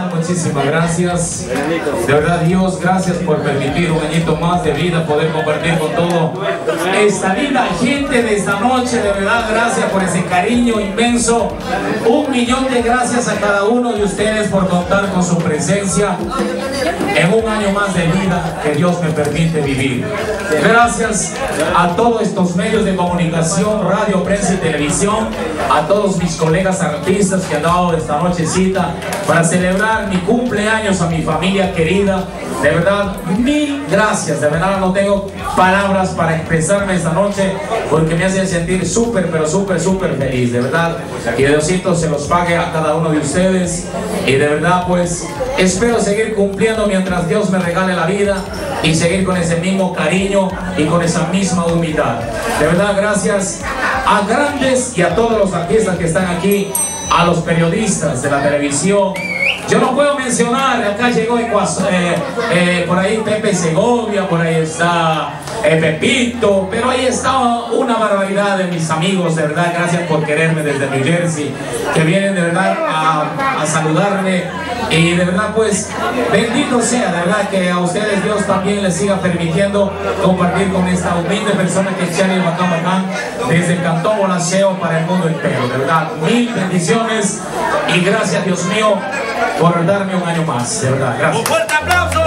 muchísimas gracias. De verdad, Dios, gracias por permitir un añito más de vida, poder compartir con todo esta linda gente de esta noche. De verdad, gracias por ese cariño inmenso. Un millón de gracias a cada uno de ustedes por contar con su presencia en un año más de vida que Dios me permite vivir. Gracias a todos estos medios de comunicación, radio, prensa y televisión, a todos mis colegas artistas que han dado esta nochecita para celebrar mi cumpleaños a mi familia querida. De verdad, mil gracias. De verdad no tengo palabras para expresarme esta noche porque me hacen sentir súper, pero súper, súper feliz. De verdad, que Diosito se los pague a cada uno de ustedes. Y de verdad, pues, espero seguir cumpliendo mientras Dios me regale la vida y seguir con ese mismo cariño y con esa misma humildad. De verdad, gracias a grandes y a todos los artistas que están aquí, a los periodistas de la televisión, yo no puedo mencionar, acá llegó eh, eh, por ahí Pepe Segovia, por ahí está eh, Pepito, pero ahí está una barbaridad de mis amigos, de verdad, gracias por quererme desde New Jersey, que vienen de verdad a, saludarme. Y de verdad pues bendito sea, de verdad que a ustedes Dios también les siga permitiendo compartir con esta humilde persona que es Bacán Bacán desde el Cantón Bonaseo para el mundo entero, de verdad, mil bendiciones y gracias Dios mío por darme un año más, de verdad. Un fuerte aplauso